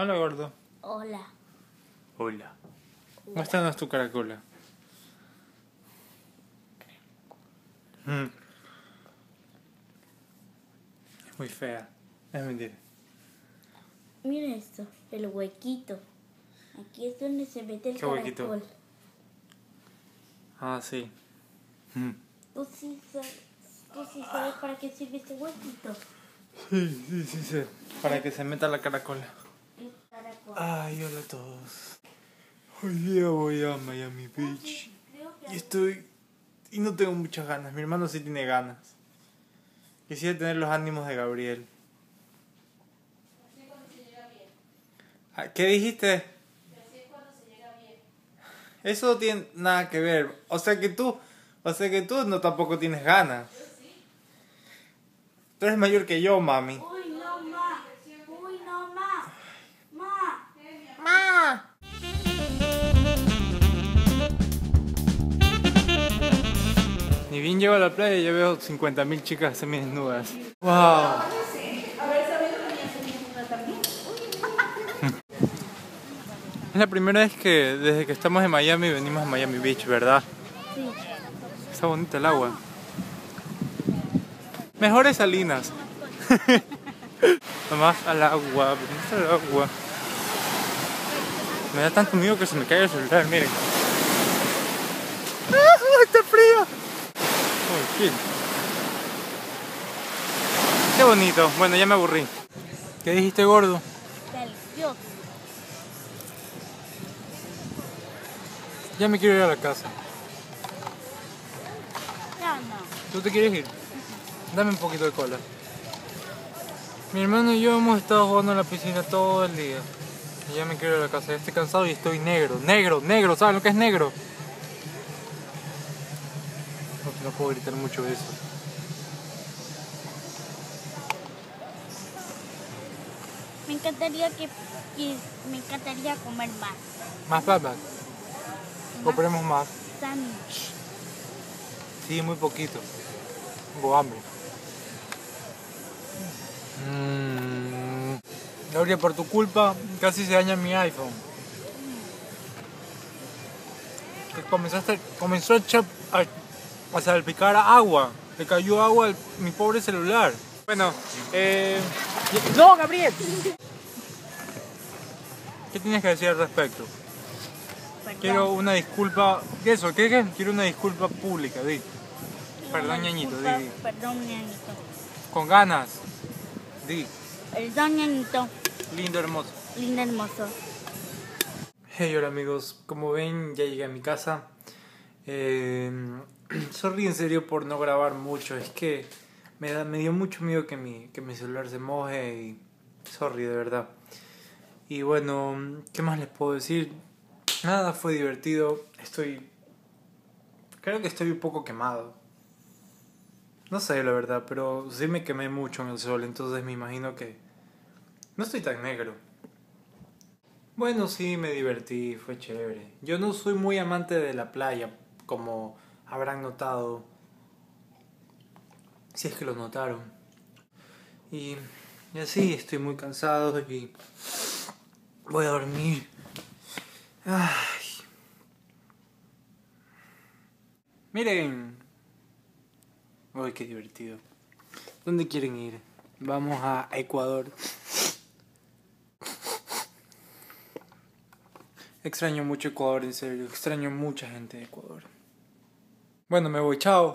Hola, gordo. Hola. Hola. Muéstranos tu caracola. Mm. Es muy fea. Es mentira. Mira esto, el huequito. Aquí es donde se mete el ¿Qué caracol. huequito? Ah, sí. Mm. ¿Tú sí, sabes, ¿Tú sí sabes para qué sirve este huequito? Sí, sí, sí, sí. Para que se meta la caracola. Ay, hola a todos. Hoy día voy a Miami Beach. Y estoy. Y no tengo muchas ganas. Mi hermano sí tiene ganas. Quisiera tener los ánimos de Gabriel. Ah, ¿Qué dijiste? Eso no tiene nada que ver. O sea que tú. O sea que tú no tampoco tienes ganas. Tú eres mayor que yo, mami. Llego a la playa y ya veo 50.000 chicas semidesnudas. ¡Wow! Es la primera vez que desde que estamos en Miami venimos a Miami Beach, ¿verdad? Sí. Está bonito el agua. Mejores salinas. Nomás al agua, venimos al agua. Me da tanto miedo que se me cae el celular, miren. ¡Ah, ¡Está frío! Uy, ¿qué? Qué bonito. Bueno, ya me aburrí. ¿Qué dijiste, gordo? Delicioso. Ya me quiero ir a la casa. Ya no. ¿Tú te quieres ir? Dame un poquito de cola. Mi hermano y yo hemos estado jugando en la piscina todo el día. Y ya me quiero ir a la casa. Ya estoy cansado y estoy negro. Negro, negro. ¿Saben lo que es negro? No, puedo gritar mucho eso. Me encantaría que, que- me encantaría comer más. ¿Más papas? Compremos más. Sándwich. Sí, muy poquito. Tengo hambre. Mm. Gabriel, por tu culpa casi se daña mi iPhone. Que comenzaste, comenzó a, echar- a, a salpicar agua. Le cayó agua a mi pobre celular. Bueno, eh... ¡No, Gabriel! ¿Qué tienes que decir al respecto? Perdón. Quiero una disculpa. ¿Qué eso? ¿Qué es? Quiero una disculpa pública, di. Perdón, ñañito, di. Perdón, ñañito. Con ganas. Di. Perdón, ñañito. Lindo, hermoso. Lindo, hermoso. Hey, hola amigos. Como ven, ya llegué a mi casa. Eh, sorry en serio por no grabar mucho. Es que me, dio mucho miedo que mi, que mi celular se moje y... Sorry, de verdad. Y bueno, ¿qué más les puedo decir? Nada, fue divertido. Estoy... Creo que estoy un poco quemado. No sé, la verdad, pero sí me quemé mucho en el sol, entonces me imagino que... No estoy tan negro. Bueno, sí, me divertí, fue chévere. Yo no soy muy amante de la playa, como habrán notado. Si es que lo notaron. Y, y así, estoy muy cansado y voy a dormir. Ay. Miren. Uy, qué divertido. ¿Dónde quieren ir? Vamos a Ecuador. Extraño mucho Ecuador, en serio. Extraño mucha gente de Ecuador. Bueno, me voy. Chao.